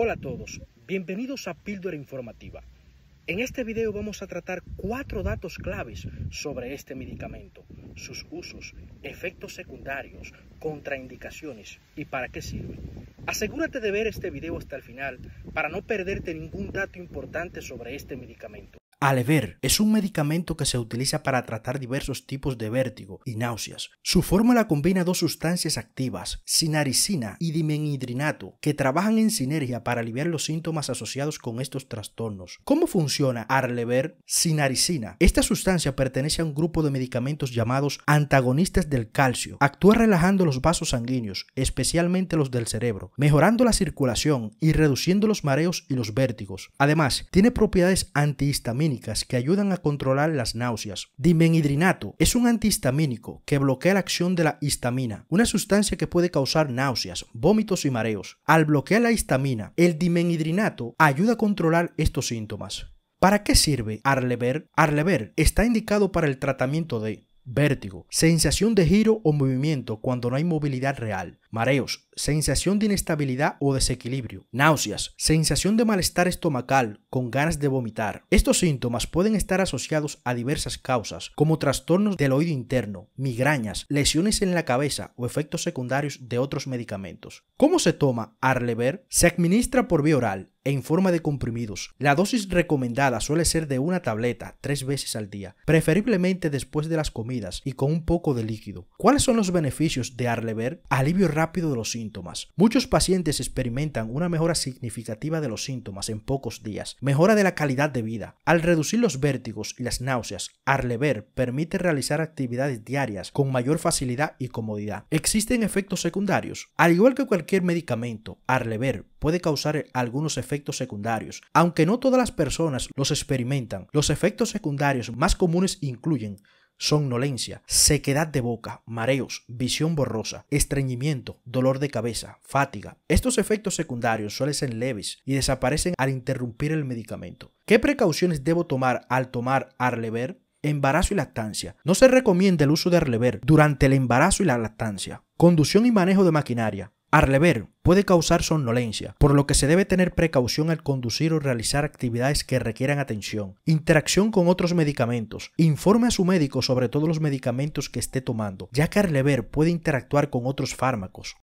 Hola a todos, bienvenidos a Píldora Informativa. En este video vamos a tratar cuatro datos claves sobre este medicamento, sus usos, efectos secundarios, contraindicaciones y para qué sirve. Asegúrate de ver este video hasta el final para no perderte ningún dato importante sobre este medicamento. Alever es un medicamento que se utiliza para tratar diversos tipos de vértigo y náuseas. Su fórmula combina dos sustancias activas, sinaricina y dimenhidrinato, que trabajan en sinergia para aliviar los síntomas asociados con estos trastornos. ¿Cómo funciona Arlever? Sinaricina. Esta sustancia pertenece a un grupo de medicamentos llamados antagonistas del calcio. Actúa relajando los vasos sanguíneos, especialmente los del cerebro, mejorando la circulación y reduciendo los mareos y los vértigos. Además, tiene propiedades antihistamínicas que ayudan a controlar las náuseas. Dimenhidrinato es un antihistamínico que bloquea la acción de la histamina, una sustancia que puede causar náuseas, vómitos y mareos. Al bloquear la histamina, el dimenhidrinato ayuda a controlar estos síntomas. ¿Para qué sirve Arlever? Arlever está indicado para el tratamiento de vértigo, sensación de giro o movimiento cuando no hay movilidad real, mareos, sensación de inestabilidad o desequilibrio, náuseas, sensación de malestar estomacal con ganas de vomitar. Estos síntomas pueden estar asociados a diversas causas, como trastornos del oído interno, migrañas, lesiones en la cabeza o efectos secundarios de otros medicamentos. ¿Cómo se toma Arlever? Se administra por vía oral en forma de comprimidos. La dosis recomendada suele ser de una tableta tres veces al día, preferiblemente después de las comidas y con un poco de líquido. ¿Cuáles son los beneficios de Arlever? Alivio rápido de los síntomas. Muchos pacientes experimentan una mejora significativa de los síntomas en pocos días, mejora de la calidad de vida. Al reducir los vértigos y las náuseas, Arlever permite realizar actividades diarias con mayor facilidad y comodidad. ¿Existen efectos secundarios? Al igual que cualquier medicamento, Arlever puede causar algunos efectos secundarios, aunque no todas las personas los experimentan. Los efectos secundarios más comunes incluyen somnolencia, sequedad de boca, mareos, visión borrosa, estreñimiento, dolor de cabeza, fatiga. Estos efectos secundarios suelen ser leves y desaparecen al interrumpir el medicamento. ¿Qué precauciones debo tomar al tomar Arlever? Embarazo y lactancia. No se recomienda el uso de Arlever durante el embarazo y la lactancia. Conducción y manejo de maquinaria. Arlever puede causar somnolencia, por lo que se debe tener precaución al conducir o realizar actividades que requieran atención. Interacción con otros medicamentos. Informe a su médico sobre todos los medicamentos que esté tomando, ya que Arlever puede interactuar con otros fármacos.